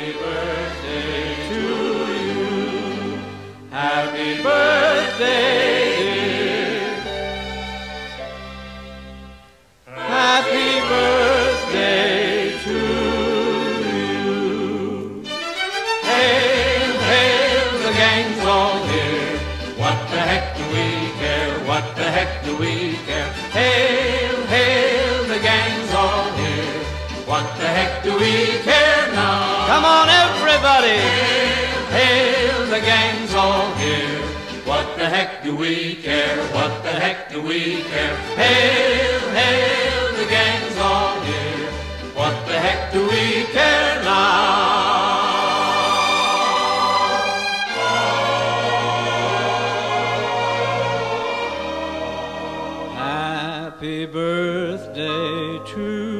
Happy birthday to you. Happy birthday, dear. Happy birthday to you. Hail, hail, the gang's all here. What the heck do we care? What the heck do we care? Hail, hail, the gang's all here. What the heck do we? Come on, everybody! Hail, hail, the gang's all here. What the heck do we care? What the heck do we care? Hail, hail, the gang's all here. What the heck do we care now? Happy birthday to.